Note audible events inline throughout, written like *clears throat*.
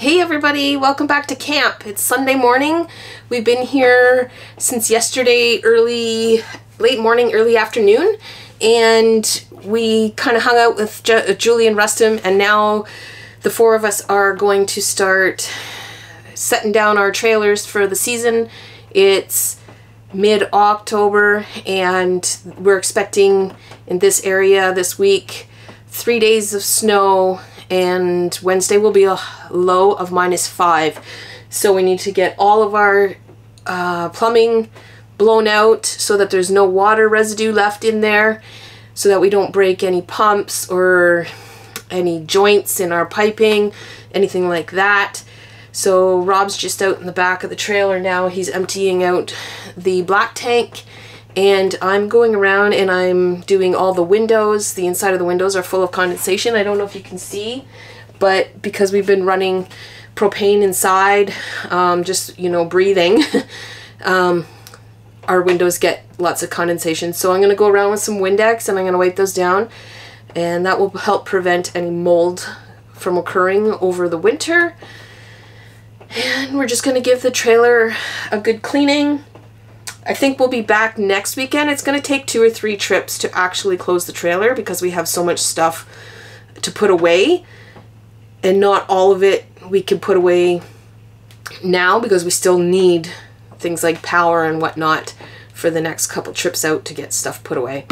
Hey everybody, welcome back to camp. It's Sunday morning. We've been here since yesterday early, late morning, early afternoon, and we kind of hung out with Ju uh, Julie and Rustum, and now the four of us are going to start setting down our trailers for the season. It's mid-October, and we're expecting in this area this week three days of snow and Wednesday will be a low of minus five. So we need to get all of our uh, plumbing blown out so that there's no water residue left in there so that we don't break any pumps or any joints in our piping, anything like that. So Rob's just out in the back of the trailer now. He's emptying out the black tank and I'm going around and I'm doing all the windows. The inside of the windows are full of condensation. I don't know if you can see, but because we've been running propane inside, um, just, you know, breathing, *laughs* um, our windows get lots of condensation. So I'm going to go around with some Windex and I'm going to wipe those down and that will help prevent any mold from occurring over the winter. And we're just going to give the trailer a good cleaning I think we'll be back next weekend. It's going to take two or three trips to actually close the trailer because we have so much stuff to put away. And not all of it we can put away now because we still need things like power and whatnot for the next couple trips out to get stuff put away.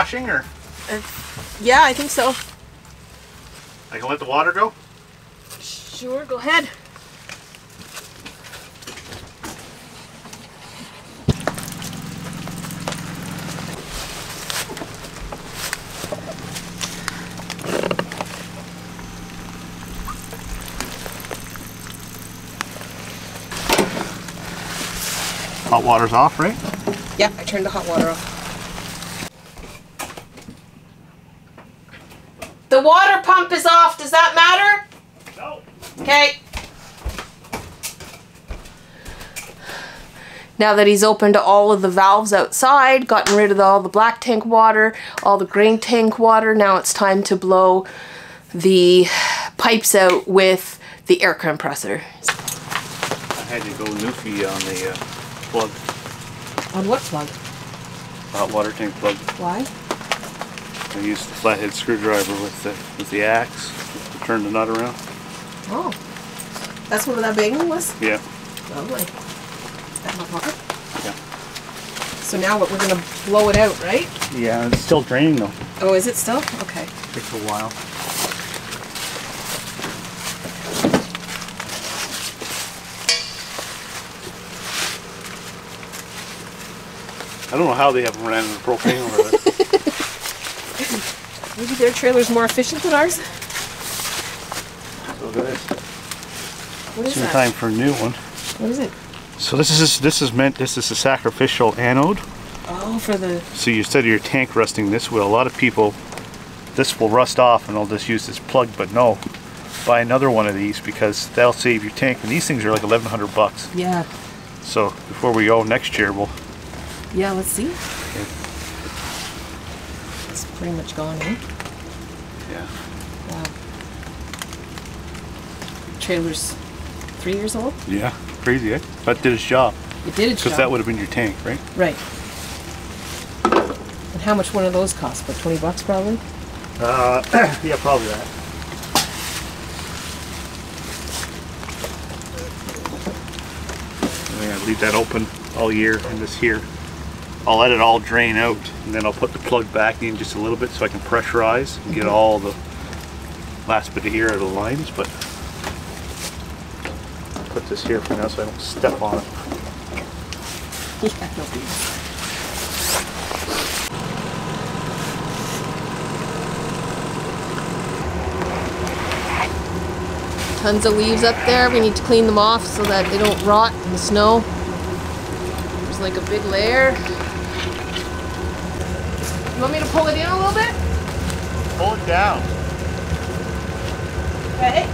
Washing or? Uh, yeah, I think so. I can let the water go? Sure, go ahead. Hot water's off, right? Yeah, I turned the hot water off. The water pump is off. Does that matter? No. Okay. Now that he's opened all of the valves outside, gotten rid of all the black tank water, all the grey tank water, now it's time to blow the pipes out with the air compressor. I had to go newfie on the uh, plug. On what plug? Hot water tank plug. Why? I used the flathead screwdriver with the with the axe to turn the nut around. Oh, that's what that banging was. Yeah. Lovely. Is that my pocket. Yeah. So now what? We're gonna blow it out, right? Yeah, it's still draining though. Oh, is it still? Okay. Takes a while. I don't know how they haven't ran of propane over there. *laughs* Maybe their trailer's more efficient than ours? Look at this. What is It's that? time for a new one. What is it? So this is this is meant this is a sacrificial anode. Oh, for the... So you instead of your tank rusting this way, a lot of people this will rust off and they'll just use this plug, but no. Buy another one of these because they'll save your tank and these things are like 1100 bucks. Yeah. So before we go next year we'll Yeah, let's see. It's pretty much gone, eh? yeah. Wow. Trailer's three years old? Yeah. Crazy, eh? That did its job. It did its job. Because that would have been your tank, right? Right. And how much one of those cost? About 20 bucks probably? Uh, *clears throat* yeah, probably that. I'm gonna leave that open all year and this here. I'll let it all drain out and then I'll put the plug back in just a little bit so I can pressurize and get mm-hmm. all the last bit of air out of the lines, but put this here for now so I don't step on it. Yeah, no. Tons of leaves up there. We need to clean them off so that they don't rot in the snow. There's like a big layer. You want me to pull it in a little bit? Pull it down. Okay.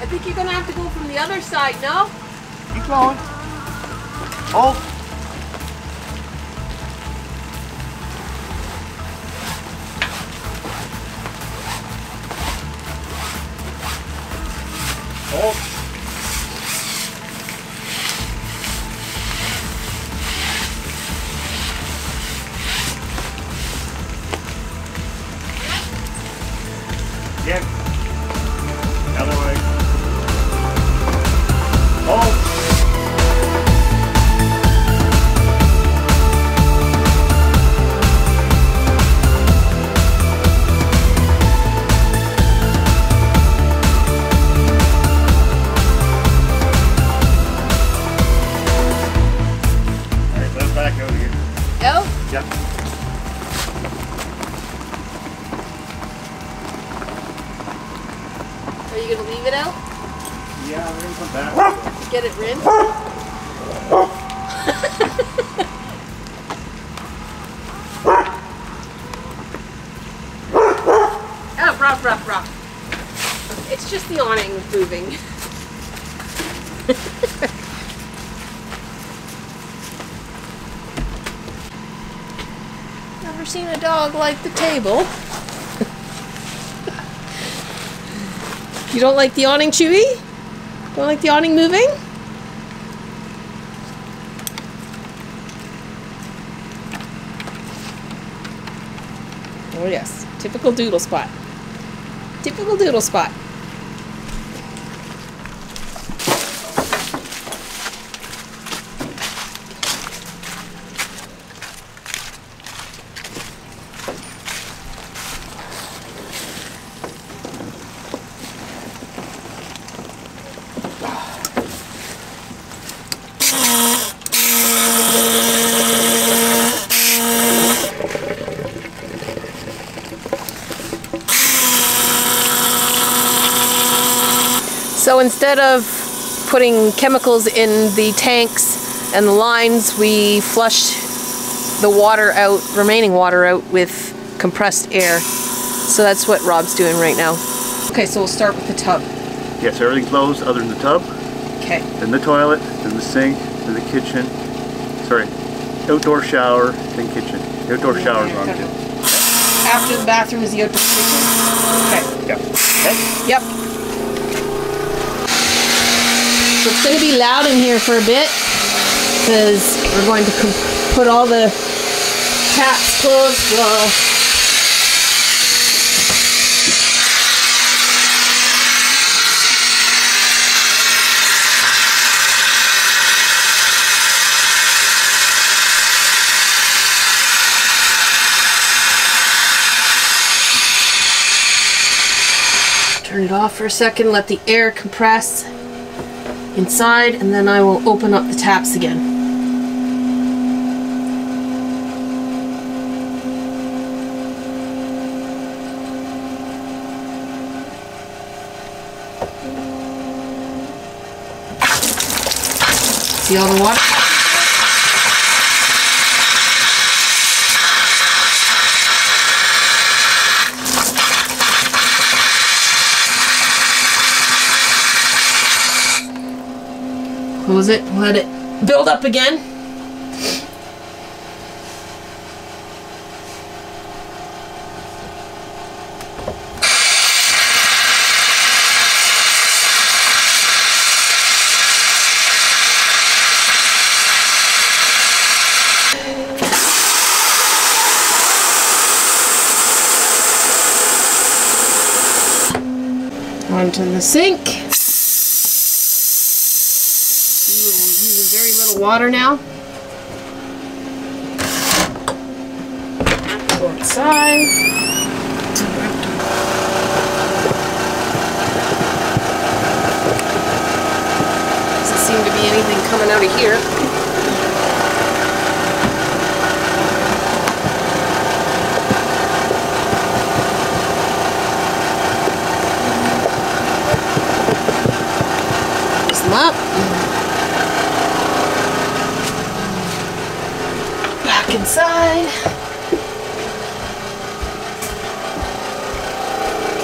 I think you're gonna have to go from the other side, no? Keep going. Hold. Get it rinsed? *laughs* oh, rough, rough, rough. It's just the awning moving. *laughs* Never seen a dog like the table. *laughs* you don't like the awning, Chewy? Don't like the awning moving? Oh yes, typical doodle spot. Typical doodle spot. Instead of putting chemicals in the tanks and the lines, we flush the water out, remaining water out with compressed air. So that's what Rob's doing right now. Okay, so we'll start with the tub. Yes, everything's closed other than the tub, Okay. then the toilet, then the sink, then the kitchen. Sorry, outdoor shower, then kitchen. Outdoor shower's on too. After the bathroom is the outdoor kitchen? Okay. Yep. Okay. Yep. So it's going to be loud in here for a bit because we're going to put all the caps closed. Well, turn it off for a second, let the air compress inside, and then I will open up the taps again. See all the water? Close it, let it build up again. Onto the sink. Use very little water now. Go outside. Doesn't seem to be anything coming out of here. back inside.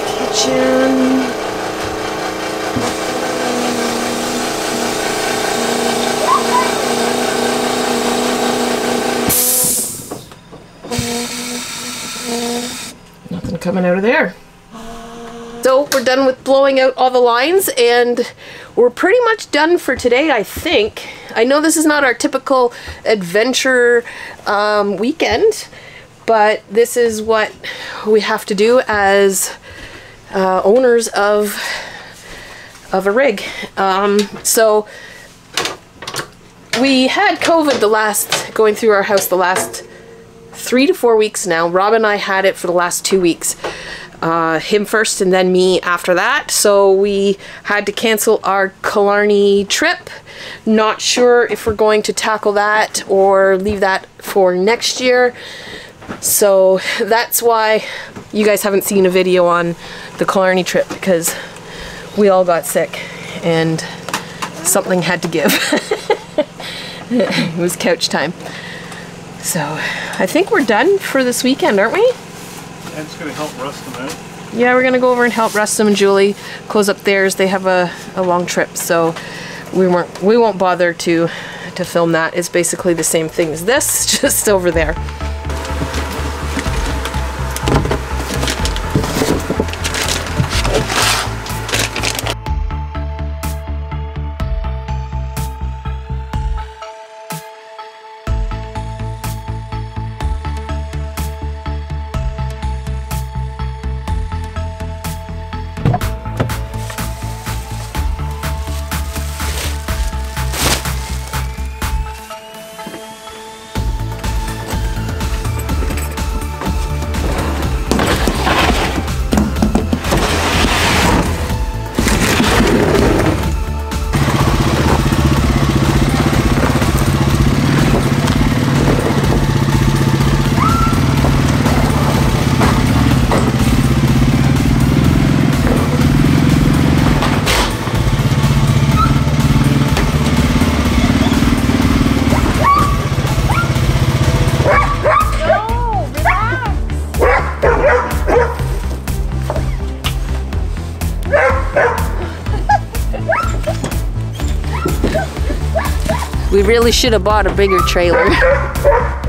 Kitchen. Nothing coming out of there. So we're done with blowing out all the lines and we're pretty much done for today, I think. I know this is not our typical adventure um, weekend, but this is what we have to do as uh, owners of of a rig. Um, so we had COVID the last, going through our house the last three to four weeks now. Rob and I had it for the last two weeks. Uh, him first and then me after that. So we had to cancel our Killarney trip. Not sure if we're going to tackle that or leave that for next year. So that's why you guys haven't seen a video on the Killarney trip because we all got sick and something had to give. *laughs* it was couch time. So I think we're done for this weekend, aren't we? It's going to help Rustum out. Yeah, we're gonna go over and help Rustum and Julie close up theirs. They have a, a long trip, so we weren't we won't bother to to film that. It's basically the same thing as this, *laughs* just over there. We really should have bought a bigger trailer. *laughs*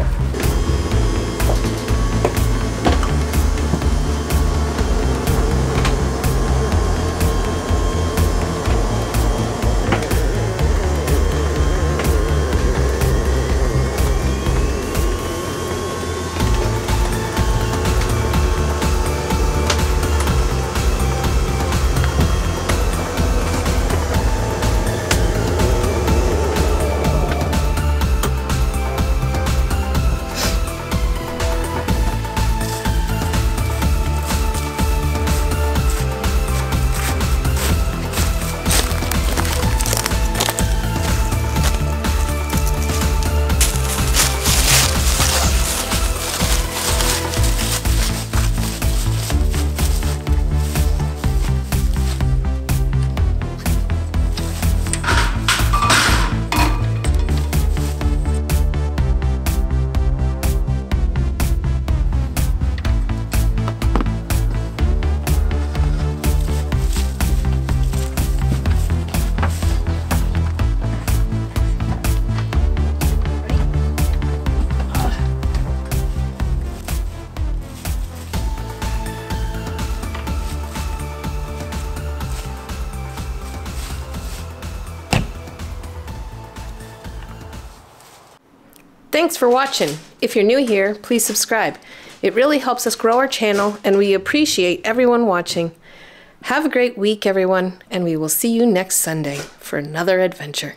Thanks for watching. If you're new here, please subscribe. It really helps us grow our channel and we appreciate everyone watching. Have a great week, everyone, and we will see you next Sunday for another adventure.